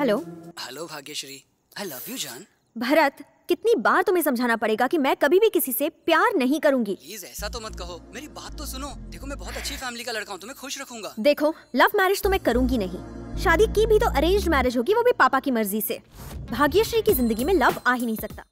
Hello hello Bhagyashree I love you जान भरत कितनी बार तुम्हें समझाना पड़ेगा कि मैं कभी भी किसी से प्यार नहीं करूँगी। प्लीज़ ऐसा तो मत कहो। मेरी बात तो सुनो। देखो मैं बहुत अच्छी फैमिली का लड़का हूँ तो तुम्हें खुश रखूँगा। देखो लव मैरिज तो मैं करूँगी नहीं। शादी की भी तो अरेंज मैरिज होगी वो भी पापा की मर्ज़ी से। भाग्यश्री की ज़िंदगी में लव आ ही नहीं सकता।